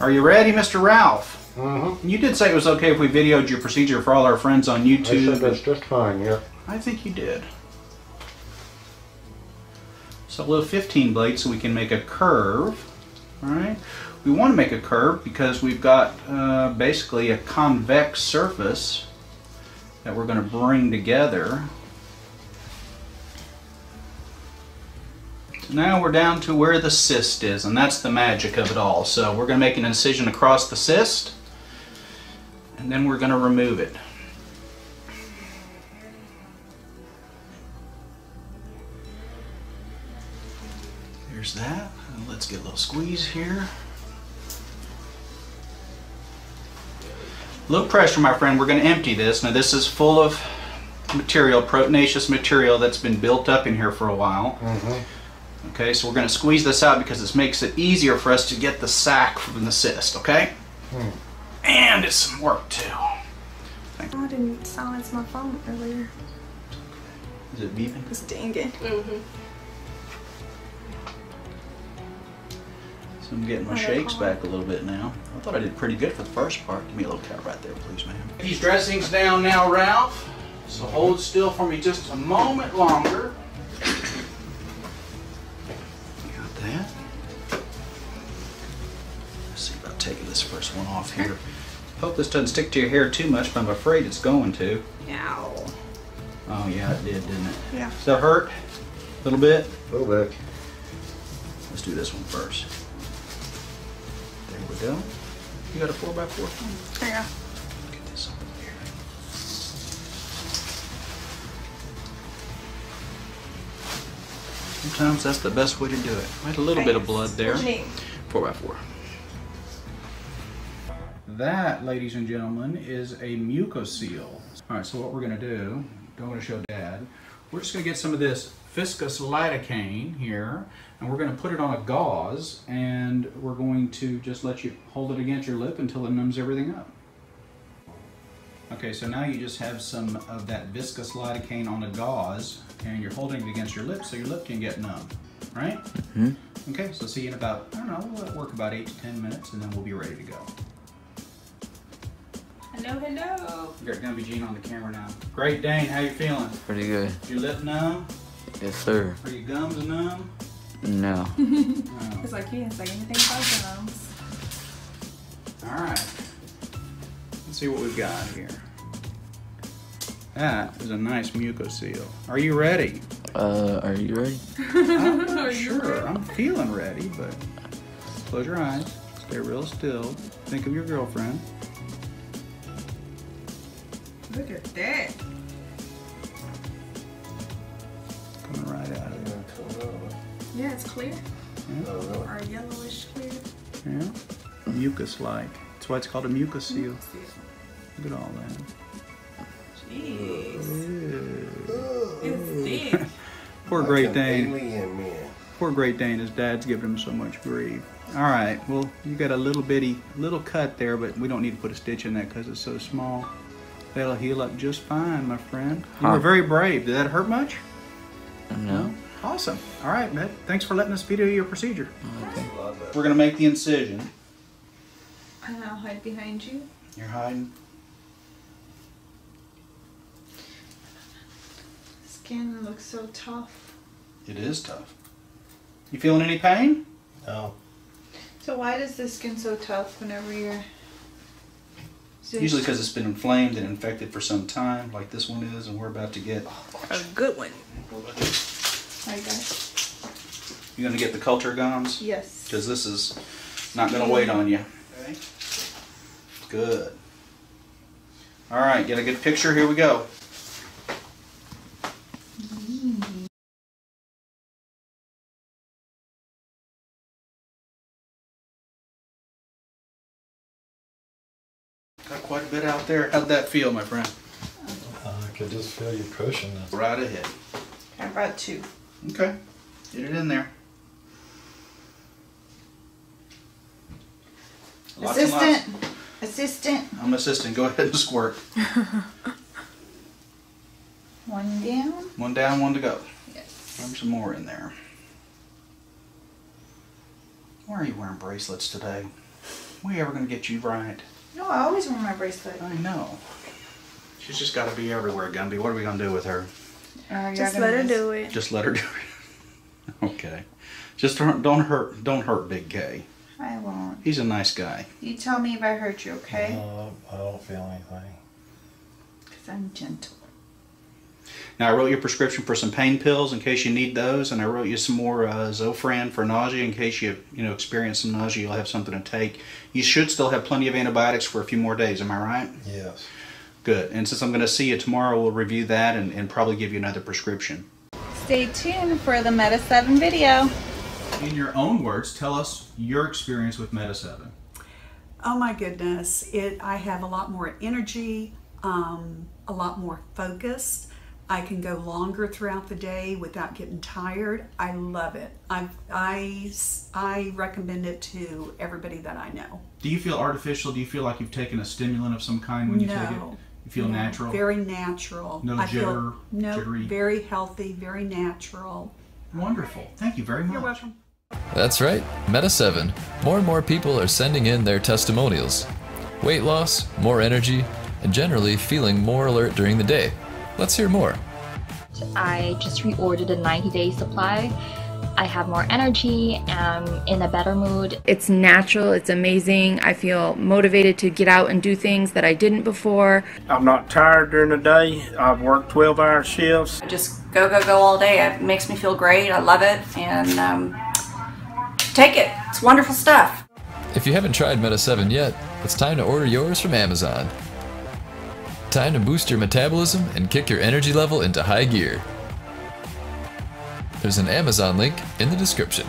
Are you ready, Mr. Ralph? Mm-hmm. You did say it was okay if we videoed your procedure for all our friends on YouTube. I said that's just fine, yeah. I think you did. So a little 15 blade so we can make a curve. All right. We want to make a curve because we've got uh, basically a convex surface that we're going to bring together. Now we're down to where the cyst is, and that's the magic of it all. So we're going to make an incision across the cyst, and then we're going to remove it. There's that. Let's get a little squeeze here. Low pressure, my friend. We're going to empty this. Now this is full of material, proteinaceous material that's been built up in here for a while. Mm-hmm. Okay, so we're going to squeeze this out because this makes it easier for us to get the sac from the cyst, okay? Hmm. And it's some work too. Oh, I didn't silence my phone earlier. Is it beeping? Just dang it. So I'm getting my shakes back a little bit now. I thought I did pretty good for the first part. Give me a little cut right there, please, ma'am. These dressings down now, Ralph. So hold still for me just a moment longer. Taking this first one off here. Hope this doesn't stick to your hair too much, but I'm afraid it's going to. Ow. Oh yeah, it did, didn't it? Yeah. Does that hurt? A little bit? A little bit. Let's do this one first. There we go. You got a 4x4? There you go. Get this over here. Sometimes that's the best way to do it. I had a little bit of blood there. What's your name? 4x4. That, ladies and gentlemen, is a mucocele. All right, so what we're going to do, don't want to show Dad, we're just going to get some of this viscous lidocaine here, and we're going to put it on a gauze, and we're going to just let you hold it against your lip until it numbs everything up. Okay, so now you just have some of that viscous lidocaine on a gauze, and you're holding it against your lip so your lip can get numb, right? Hmm? Okay, so see you in about, I don't know, we'll let it work about eight to 10 minutes and then we'll be ready to go. Hello, hello. You're gonna be Gene on the camera now. Great Dane, how you feeling? Pretty good. Your lip numb? Yes, sir. Are your gums numb? No. Oh. It's like you didn't say anything about gums. All right. Let's see what we've got here. That is a nice mucocele. Are you ready? Uh, are you ready? I'm not sure. I'm feeling ready, but close your eyes. Stay real still. Think of your girlfriend. Look at that. Coming right out of there. Yeah, it's clear. Yeah. Or yellowish clear. Yeah. Mucus-like. That's why it's called a mucus mucocele. Look at all that. Jeez. Ew. It's thick. Poor Great Dane. Alien. Poor Great Dane. His dad's giving him so much grief. All right. Well, you got a little bitty, little cut there, but we don't need to put a stitch in that because it's so small. That'll heal up just fine, my friend. You Huh. were very brave. Did that hurt much? No. Awesome. All right, man. Thanks for letting us video your procedure. Okay. We're gonna make the incision. And I'll hide behind you. You're hiding. Skin looks so tough. It is tough. You feeling any pain? No. So why does the skin so tough whenever you're So Usually because it's been inflamed and infected for some time, like this one is, and we're about to get. a good one. Alright guys. You're gonna get the culture gums Yes. because this is not gonna wait on you. Okay. Good. All right, get a good picture. Here we go. Got quite a bit out there. How'd that feel, my friend? Uh, I could just feel you pushing this. Right ahead. I brought two. Okay. Get it in there. Lots. Assistant. Assistant. I'm assistant. Go ahead and squirt. One down. One down, one to go. Yes. Throw some more in there. Why are you wearing bracelets today? We ever gonna get you right? No, I always wear my bracelet. I know. She's just got to be everywhere, Gumby. What are we gonna do with her? Uh, Just let her do it. Just let her do it. okay. Just don't don't hurt don't hurt Big K. I won't. He's a nice guy. You tell me if I hurt you, okay? No, I don't feel anything. Because I'm gentle. Now I wrote you a prescription for some pain pills in case you need those, and I wrote you some more uh, Zofran for nausea in case you you know experience some nausea. You'll have something to take. You should still have plenty of antibiotics for a few more days. Am I right? Yes. Good. And since I'm going to see you tomorrow, we'll review that and, and probably give you another prescription. Stay tuned for the Meta 7 video. In your own words, tell us your experience with Meta 7. Oh my goodness, it I have a lot more energy, um, a lot more focus. I can go longer throughout the day without getting tired. I love it. I I I recommend it to everybody that I know. Do you feel artificial? Do you feel like you've taken a stimulant of some kind when you take it? No. You feel No, natural? Very natural. No I jitter, feel, no, jittery? very healthy, very natural. Wonderful. Thank you very much. You're welcome. That's right, Meta 7. More and more people are sending in their testimonials. Weight loss, more energy, and generally feeling more alert during the day. Let's hear more. I just reordered a 90 day supply. I have more energy, am in a better mood. It's natural, it's amazing. I feel motivated to get out and do things that I didn't before. I'm not tired during the day. I've worked 12 hour shifts. I just go go go all day it makes me feel great i love it and um, take it it's wonderful stuff If you haven't tried Meta 7 yet, it's time to order yours from Amazon. Time to boost your metabolism and kick your energy level into high gear. There's an Amazon link in the description.